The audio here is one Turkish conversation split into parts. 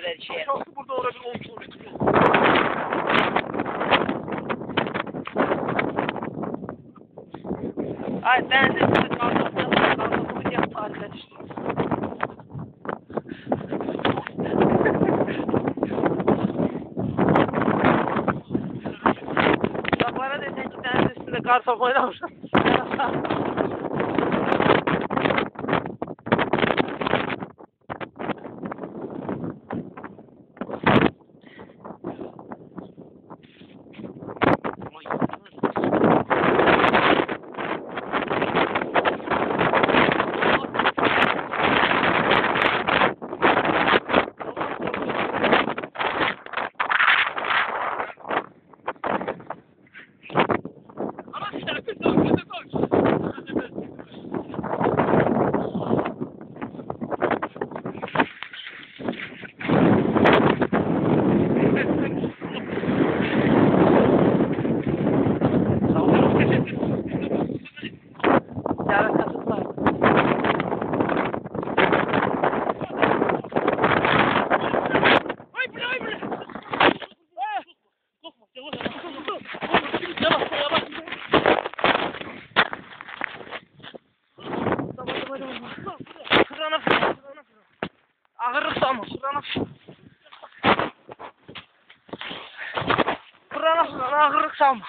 kadar şey. Şansı burada olabilir 10 kilometre yol. Ay ben de size kaldım. Kaldım yaptı arkadaşlar. Ya bana desen ki sen üstünde kar top oynamışsın. Fırlana fırlana fırlana fırlana. Ağırlık ama fırlana fırlana. Fırlana fırlana ağırlık salma.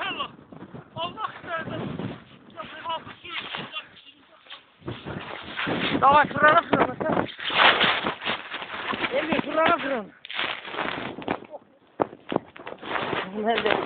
Allah. Allah nerede? Ya ben hafif sürüyorum. Давай fırlana fırlana sen. Emre fırlana fırlana. Nerede?